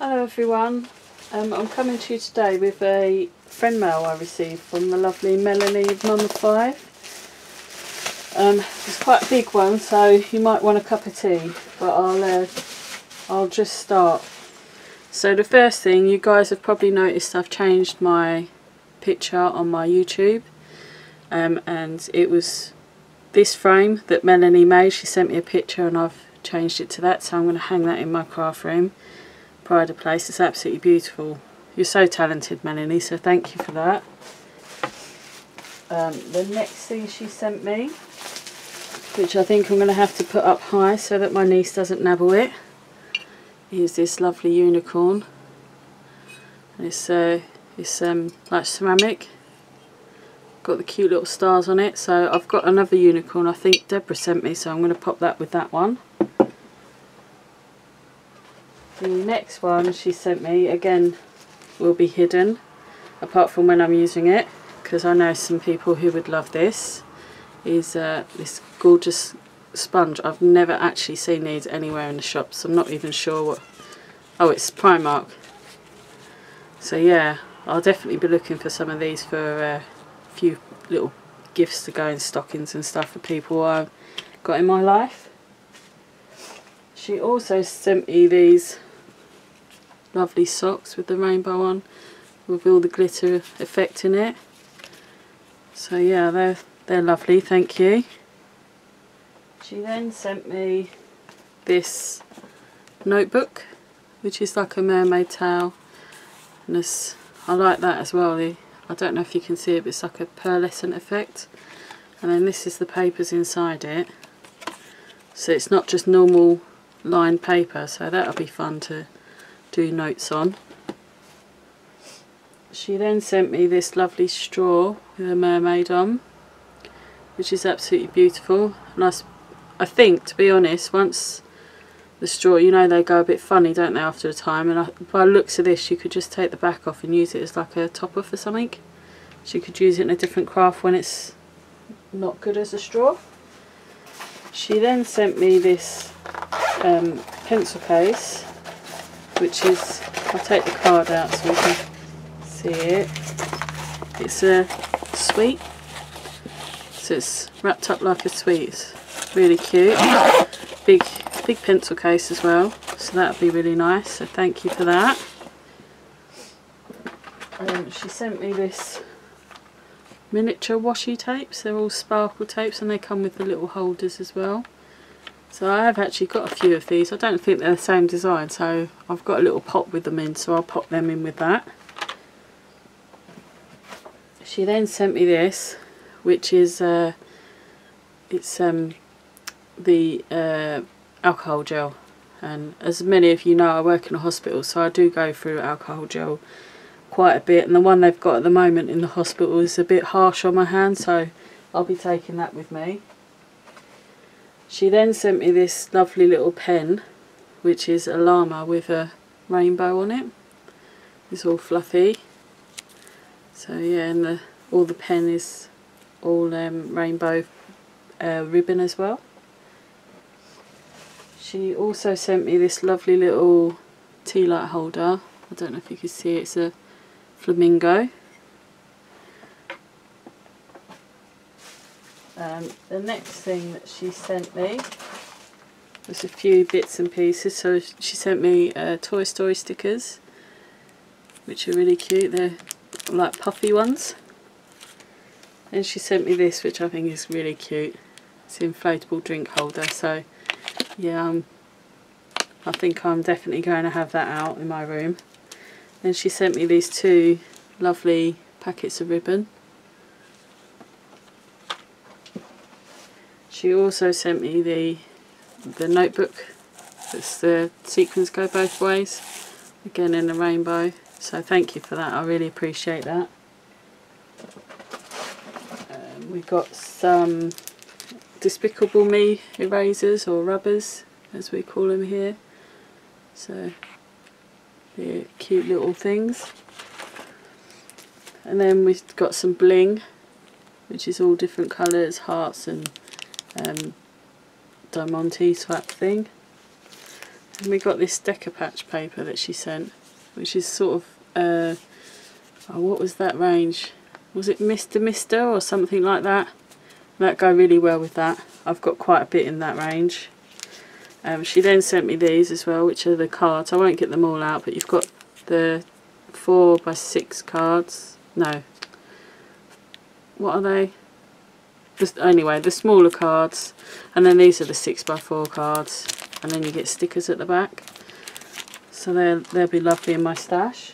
Hello everyone, um, I'm coming to you today with a friend mail I received from the lovely Melanie of Mama 5. Um, it's quite a big one so you might want a cup of tea but I'll, uh, I'll just start. So the first thing, you guys have probably noticed I've changed my picture on my YouTube um, and it was this frame that Melanie made, she sent me a picture and I've changed it to that so I'm going to hang that in my craft room pride of place. It's absolutely beautiful. You're so talented, Melanie, so thank you for that. Um, the next thing she sent me, which I think I'm going to have to put up high so that my niece doesn't nabble it, is this lovely unicorn. It's, uh, it's um, like ceramic. Got the cute little stars on it. So I've got another unicorn I think Deborah sent me, so I'm going to pop that with that one. The next one she sent me, again, will be hidden, apart from when I'm using it, because I know some people who would love this, is uh, this gorgeous sponge. I've never actually seen these anywhere in the shops. I'm not even sure what... Oh, it's Primark. So yeah, I'll definitely be looking for some of these for uh, a few little gifts to go in stockings and stuff for people I've got in my life. She also sent me these lovely socks with the rainbow on with all the glitter effect in it. So yeah they're they're lovely thank you. She then sent me this notebook which is like a mermaid tail and I like that as well I don't know if you can see it but it's like a pearlescent effect. And then this is the papers inside it. So it's not just normal lined paper so that'll be fun to do notes on. She then sent me this lovely straw with a mermaid on, which is absolutely beautiful. And I, I think, to be honest, once the straw, you know they go a bit funny, don't they, after a time. And I, by looks of this, you could just take the back off and use it as like a topper for something. So you could use it in a different craft when it's not good as a straw. She then sent me this um, pencil case which is, I'll take the card out so we can see it. It's a sweet, so it's wrapped up like a sweet. It's really cute. Big, big pencil case as well, so that'll be really nice. So thank you for that. Um, she sent me this miniature washi tapes. They're all sparkle tapes and they come with the little holders as well. So I have actually got a few of these. I don't think they're the same design, so I've got a little pot with them in, so I'll pop them in with that. She then sent me this, which is uh, it's um, the uh, alcohol gel. And as many of you know, I work in a hospital, so I do go through alcohol gel quite a bit. And the one they've got at the moment in the hospital is a bit harsh on my hand, so I'll be taking that with me. She then sent me this lovely little pen, which is a llama with a rainbow on it. It's all fluffy. So yeah, and the, all the pen is all um, rainbow uh, ribbon as well. She also sent me this lovely little tea light holder. I don't know if you can see it. It's a flamingo. Um, the next thing that she sent me was a few bits and pieces. So she sent me uh, Toy Story stickers, which are really cute. They're like puffy ones. And she sent me this, which I think is really cute. It's an inflatable drink holder. So yeah, um, I think I'm definitely going to have that out in my room. Then she sent me these two lovely packets of ribbon. She also sent me the the notebook. It's the sequins go both ways. Again in the rainbow. So thank you for that. I really appreciate that. Um, we've got some Despicable Me erasers or rubbers as we call them here. So they're cute little things. And then we've got some bling which is all different colours, hearts and um, Diamante type thing. And we got this Decopatch paper that she sent, which is sort of, uh, oh, what was that range? Was it Mr. Mister or something like that? That go really well with that. I've got quite a bit in that range. Um, she then sent me these as well, which are the cards. I won't get them all out, but you've got the four by six cards. No. What are they? Just, anyway, the smaller cards. And then these are the six by four cards. And then you get stickers at the back. So they'll, they'll be lovely in my stash.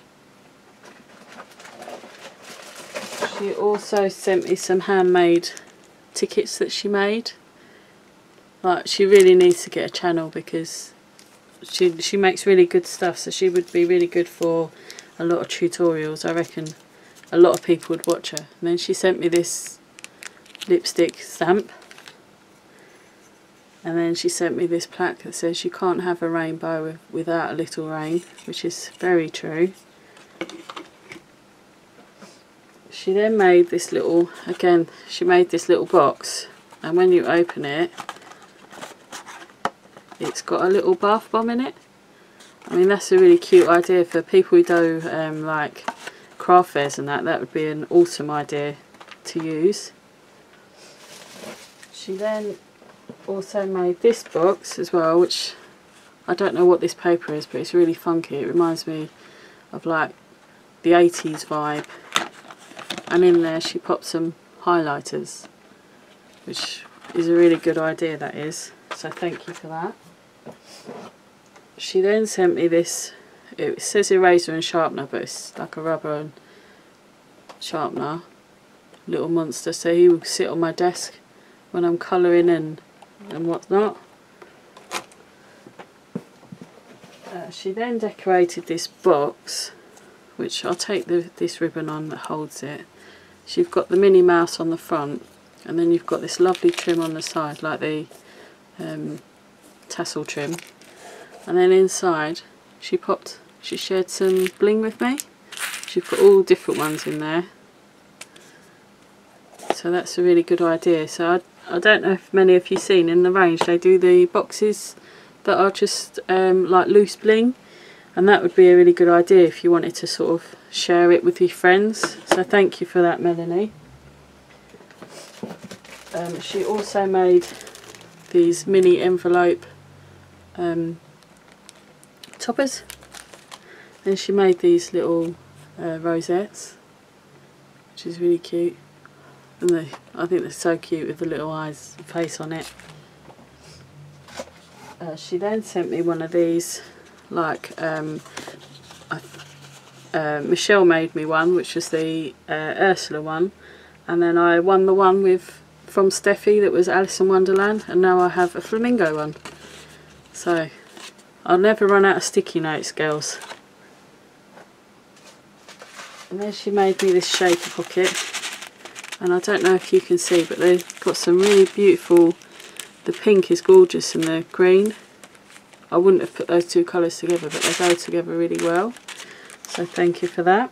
She also sent me some handmade tickets that she made. Like she really needs to get a channel because she she makes really good stuff so she would be really good for a lot of tutorials I reckon a lot of people would watch her and then she sent me this lipstick stamp and then she sent me this plaque that says you can't have a rainbow without a little rain which is very true she then made this little, again, she made this little box and when you open it, it's got a little bath bomb in it. I mean that's a really cute idea for people who do um, like craft fairs and that, that would be an awesome idea to use. She then also made this box as well which I don't know what this paper is but it's really funky. It reminds me of like the 80s vibe. And in there she popped some highlighters which is a really good idea that is. So thank you for that. She then sent me this it says eraser and sharpener but it's like a rubber and sharpener. Little monster. So he will sit on my desk when I'm colouring and and whatnot uh, she then decorated this box which I'll take the, this ribbon on that holds it. So you've got the Minnie Mouse on the front and then you've got this lovely trim on the side like the um, tassel trim and then inside she popped, she shared some bling with me. She's got all different ones in there so that's a really good idea. So I, I don't know if many of you seen in the range they do the boxes that are just um, like loose bling. And that would be a really good idea if you wanted to sort of share it with your friends. So thank you for that Melanie. Um, she also made these mini envelope um, toppers. And she made these little uh, rosettes which is really cute and they, I think they're so cute with the little eyes face on it. Uh, she then sent me one of these like um, uh, Michelle made me one which was the uh, Ursula one. And then I won the one with from Steffi that was Alice in Wonderland and now I have a flamingo one. So I'll never run out of sticky notes girls. And then she made me this shaker pocket and I don't know if you can see but they've got some really beautiful the pink is gorgeous and the green. I wouldn't have put those two colours together but they go together really well. So thank you for that.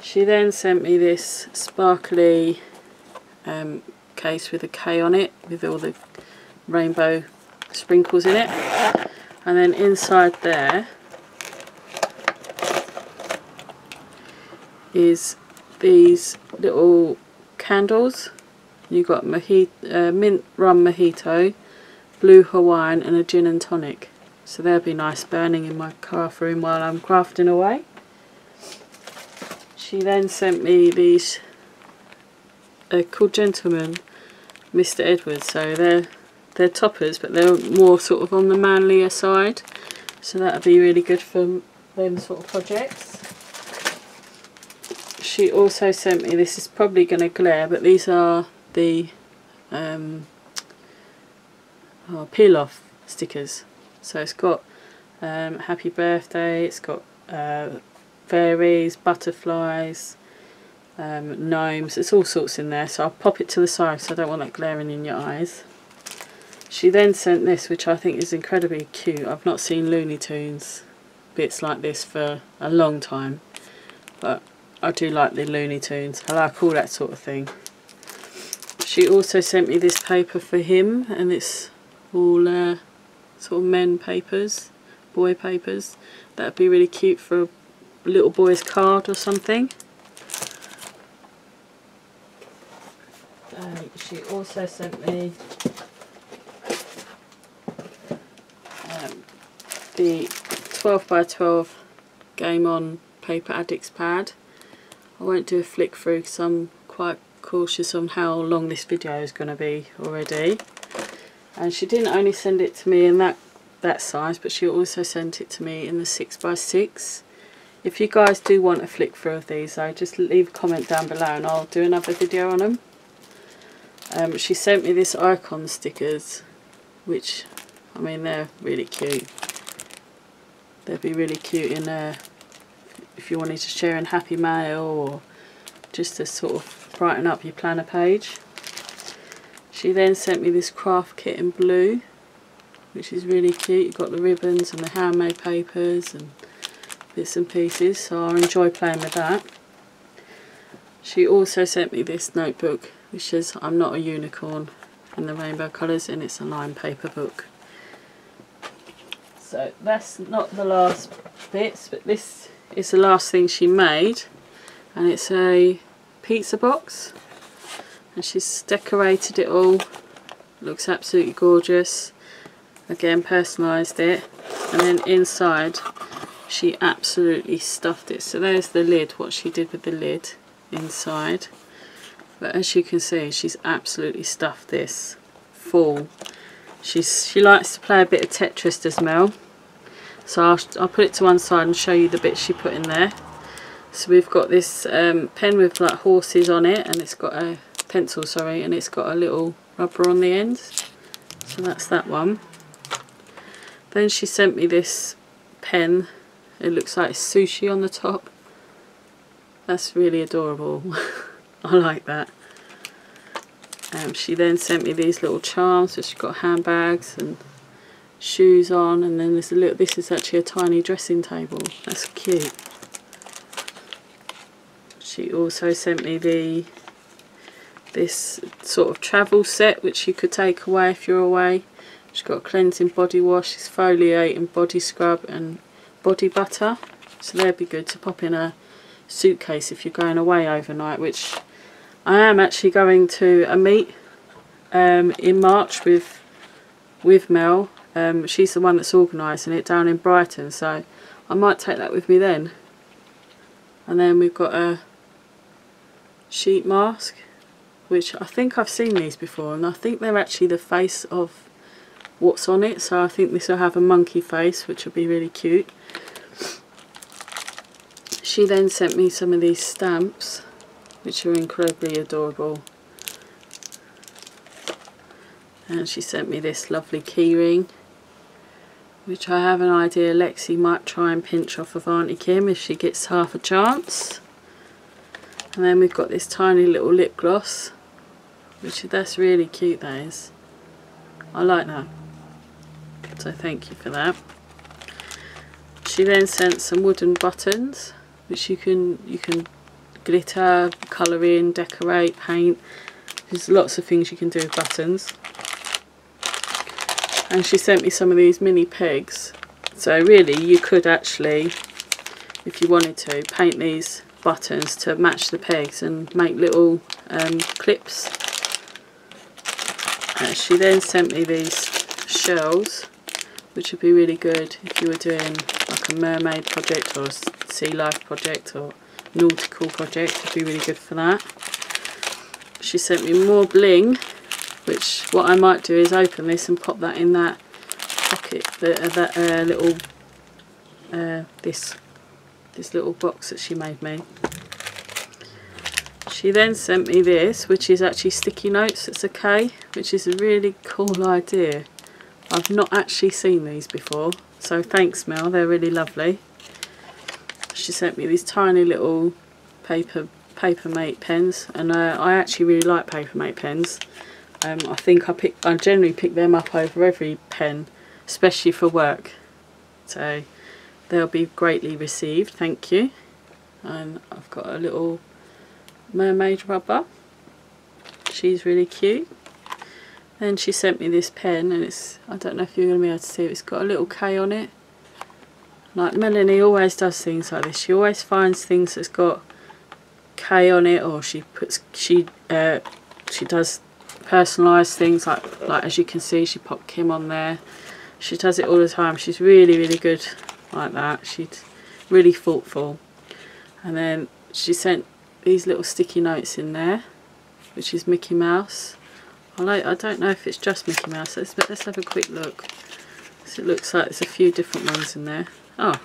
She then sent me this sparkly um, case with a K on it with all the rainbow sprinkles in it. And then inside there is these little candles you've got mojito, uh, mint rum mojito blue Hawaiian and a gin and tonic. So they'll be nice burning in my craft room while I'm crafting away. She then sent me these uh, called Gentleman Mr. Edwards. So they're they're toppers but they're more sort of on the manlier side. So that'll be really good for them sort of projects. She also sent me, this is probably going to glare, but these are the um, oh, peel off stickers. So it's got um, happy birthday, it's got uh, fairies, butterflies, um, gnomes, it's all sorts in there. So I'll pop it to the side so I don't want that glaring in your eyes. She then sent this which I think is incredibly cute. I've not seen Looney Tunes bits like this for a long time. But I do like the Looney Tunes. I like all that sort of thing. She also sent me this paper for him and it's all uh, sort of men papers, boy papers. That would be really cute for a little boy's card or something. Um, she also sent me um, the 12 by 12 Game On Paper Addicts pad. I won't do a flick through because I'm quite cautious on how long this video is going to be already. And she didn't only send it to me in that, that size, but she also sent it to me in the 6x6. If you guys do want a flick through of these though, just leave a comment down below and I'll do another video on them. Um, she sent me this icon stickers, which, I mean, they're really cute. They'd be really cute in a, if you wanted to share in Happy Mail or just to sort of brighten up your planner page. She then sent me this craft kit in blue, which is really cute. You've got the ribbons and the handmade papers and bits and pieces, so I'll enjoy playing with that. She also sent me this notebook which says I'm not a unicorn in the rainbow colours and it's a line paper book. So that's not the last bits but this is the last thing she made and it's a pizza box and she's decorated it all. Looks absolutely gorgeous. Again personalised it and then inside she absolutely stuffed it. So there's the lid what she did with the lid inside. But as you can see she's absolutely stuffed this full. She's she likes to play a bit of Tetris as Mel so I'll, I'll put it to one side and show you the bits she put in there. So we've got this um, pen with like horses on it and it's got a pencil sorry and it's got a little rubber on the end. So that's that one. Then she sent me this pen. It looks like sushi on the top. That's really adorable. I like that. Um, she then sent me these little charms. So she's got handbags and shoes on, and then there's a little. This is actually a tiny dressing table. That's cute. She also sent me the this sort of travel set which you could take away if you're away. She's got cleansing body wash, exfoliating body scrub and body butter. So they'd be good to pop in a suitcase if you're going away overnight, which I am actually going to a meet um, in March with with Mel. Um, she's the one that's organising it down in Brighton, so I might take that with me then. And then we've got a sheet mask, which I think I've seen these before, and I think they're actually the face of what's on it, so I think this will have a monkey face, which will be really cute. She then sent me some of these stamps which are incredibly adorable. And she sent me this lovely keyring, which I have an idea Lexi might try and pinch off of Auntie Kim if she gets half a chance. And then we've got this tiny little lip gloss, which that's really cute that is. I like that. So thank you for that. She then sent some wooden buttons, which you can you can glitter, colour in, decorate, paint. There's lots of things you can do with buttons. And she sent me some of these mini pegs. So really you could actually, if you wanted to, paint these buttons to match the pegs and make little um, clips. Uh, she then sent me these shells which would be really good if you were doing like a mermaid project or a sea life project or nautical project would be really good for that. She sent me more bling, which what I might do is open this and pop that in that pocket, the, uh, that uh, little, uh, this, this little box that she made me. She then sent me this, which is actually sticky notes, it's okay, which is a really cool idea. I've not actually seen these before, so thanks Mel, they're really lovely she sent me these tiny little paper Papermate pens and uh, I actually really like Papermate pens. Um, I think I pick I generally pick them up over every pen, especially for work. So they'll be greatly received, thank you. And I've got a little mermaid rubber. She's really cute. Then she sent me this pen and it's, I don't know if you're going to be able to see it, it's got a little K on it. Like Melanie always does things like this. She always finds things that's got K on it or she puts, she uh, she does personalised things like, like as you can see she popped Kim on there. She does it all the time. She's really, really good like that. She's really thoughtful. And then she sent these little sticky notes in there, which is Mickey Mouse. I. I don't know if it's just Mickey Mouse. Let's let's have a quick look. So it looks like there's a few different ones in there. Oh,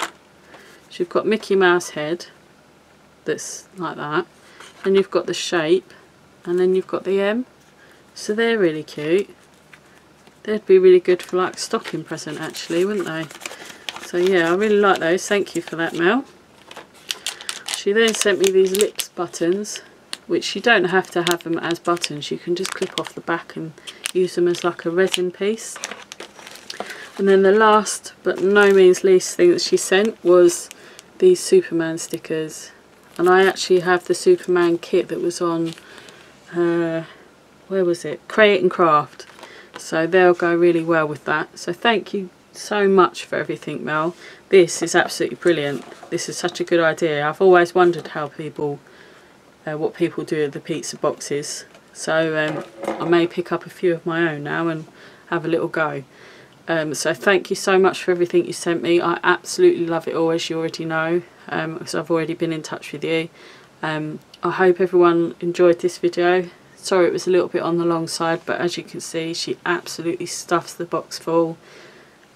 so you've got Mickey Mouse head. That's like that. And you've got the shape, and then you've got the M. So they're really cute. They'd be really good for like stocking present actually, wouldn't they? So yeah, I really like those. Thank you for that, Mel. She then sent me these lips buttons, which you don't have to have them as buttons. You can just clip off the back and use them as like a resin piece. And then the last, but no means least thing that she sent was these Superman stickers. And I actually have the Superman kit that was on, uh, where was it? Create and Craft. So they'll go really well with that. So thank you so much for everything, Mel. This is absolutely brilliant. This is such a good idea. I've always wondered how people, uh, what people do with the pizza boxes. So um, I may pick up a few of my own now and have a little go. Um, so thank you so much for everything you sent me. I absolutely love it all, as you already know, um, because I've already been in touch with you. Um, I hope everyone enjoyed this video. Sorry it was a little bit on the long side, but as you can see, she absolutely stuffs the box full.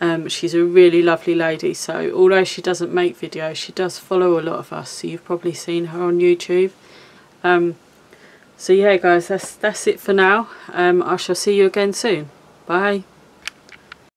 Um, she's a really lovely lady, so although she doesn't make videos, she does follow a lot of us, so you've probably seen her on YouTube. Um, so yeah guys, that's, that's it for now. Um, I shall see you again soon. Bye.